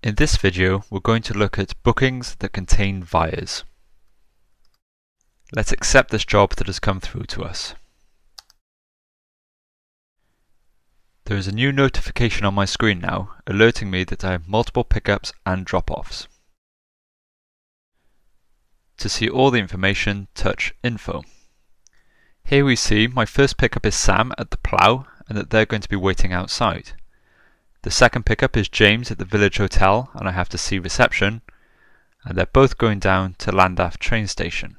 In this video we're going to look at bookings that contain vias. Let's accept this job that has come through to us. There is a new notification on my screen now alerting me that I have multiple pickups and drop-offs. To see all the information, touch Info. Here we see my first pickup is Sam at the plough and that they're going to be waiting outside. The second pickup is James at the Village Hotel and I have to see reception and they're both going down to Llandaff train station.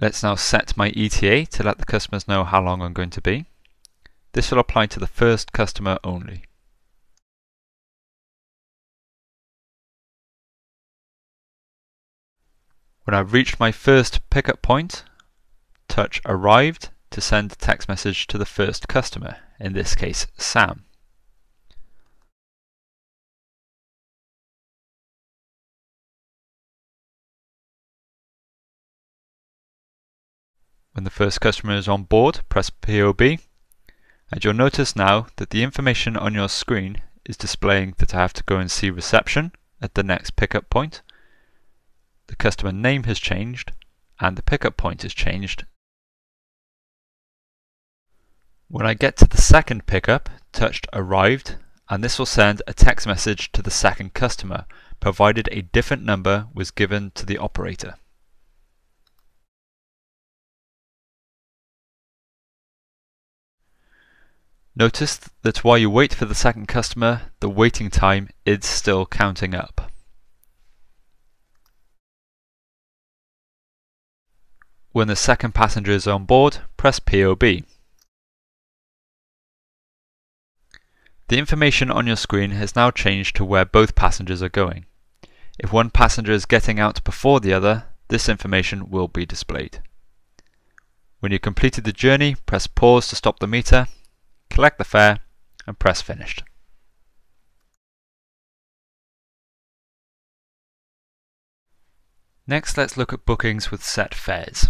Let's now set my ETA to let the customers know how long I'm going to be. This will apply to the first customer only. When I've reached my first pickup point, touch Arrived to send a text message to the first customer, in this case Sam. When the first customer is on board, press POB, and you'll notice now that the information on your screen is displaying that I have to go and see reception at the next pickup point. The customer name has changed, and the pickup point has changed when I get to the second pickup, touched Arrived, and this will send a text message to the second customer, provided a different number was given to the operator. Notice that while you wait for the second customer, the waiting time is still counting up. When the second passenger is on board, press POB. The information on your screen has now changed to where both passengers are going. If one passenger is getting out before the other, this information will be displayed. When you've completed the journey, press pause to stop the meter, collect the fare, and press finished. Next, let's look at bookings with set fares.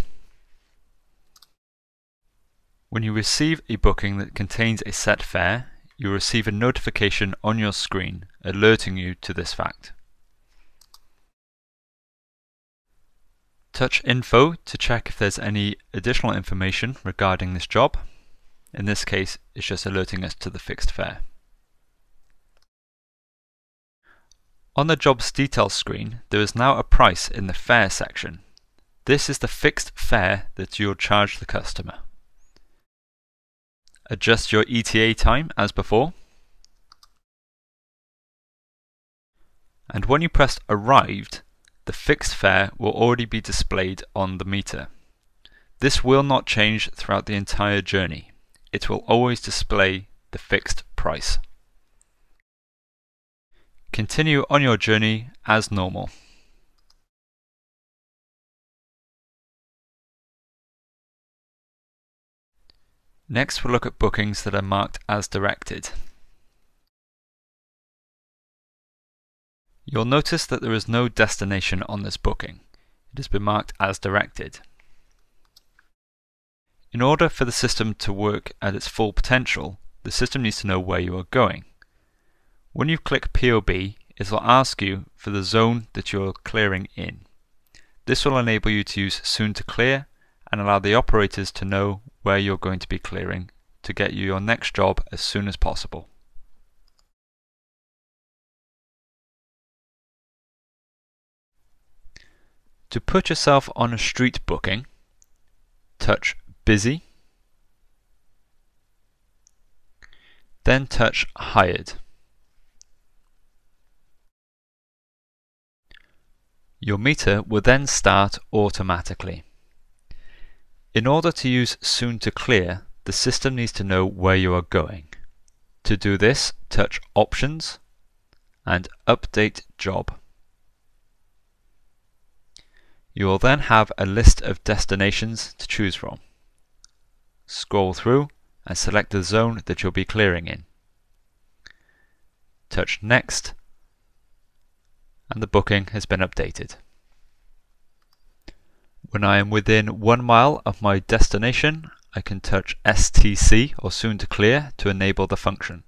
When you receive a booking that contains a set fare, you will receive a notification on your screen alerting you to this fact. Touch Info to check if there's any additional information regarding this job. In this case, it's just alerting us to the fixed fare. On the job's details screen, there is now a price in the fare section. This is the fixed fare that you'll charge the customer. Adjust your ETA time as before. And when you press Arrived, the fixed fare will already be displayed on the meter. This will not change throughout the entire journey. It will always display the fixed price. Continue on your journey as normal. Next we'll look at bookings that are marked as directed. You'll notice that there is no destination on this booking. It has been marked as directed. In order for the system to work at its full potential, the system needs to know where you are going. When you click POB, it will ask you for the zone that you are clearing in. This will enable you to use Soon to Clear and allow the operators to know where you're going to be clearing to get you your next job as soon as possible. To put yourself on a street booking, touch Busy, then touch Hired. Your meter will then start automatically. In order to use Soon to Clear, the system needs to know where you are going. To do this, touch Options and Update Job. You will then have a list of destinations to choose from. Scroll through and select the zone that you'll be clearing in. Touch Next and the booking has been updated. When I am within one mile of my destination, I can touch STC or soon to clear to enable the function.